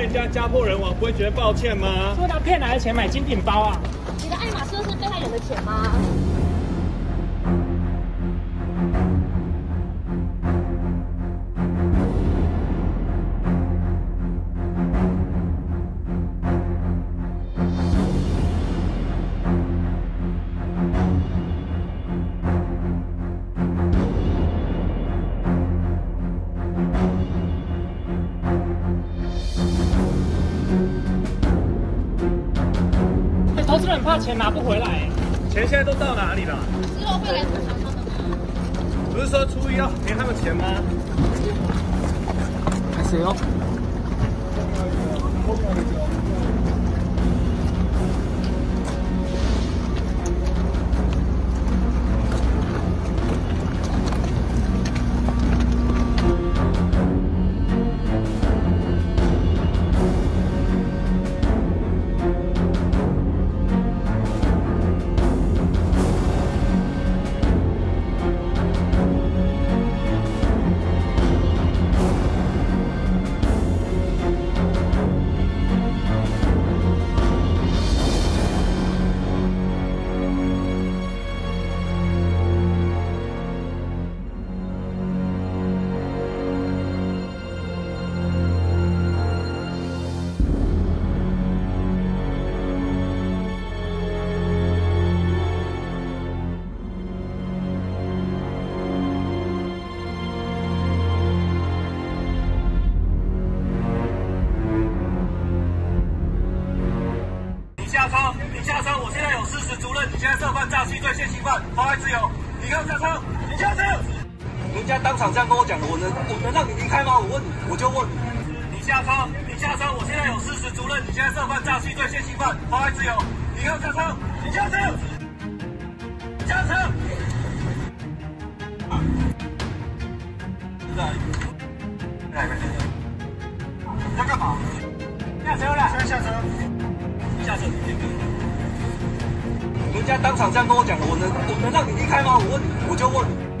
人家家破人亡，不会觉得抱歉吗？说他骗来的钱买精品包啊？你的爱马仕是被害人的钱吗？投资人怕钱拿不回来，钱现在都到哪里了？之后会来补偿他们吗？不是说初一要赔他们钱吗？开始哦。下车！我现在有事实足认，你现在涉犯诈欺罪，现行犯，妨碍自由。你给我下车！你下车！人家当场这样跟我讲的，我能我能让你离开吗？我问你，我就问。你。你下车，你下车！我现在有事实足认，你现在涉犯诈欺罪，现行犯，妨碍自由。你给我下车！你下车！下车！在，来来来，你在干嘛？下车。了，现在下车。下车，人家当场这样跟我讲，我能我能让你离开吗？我问你，我就问你。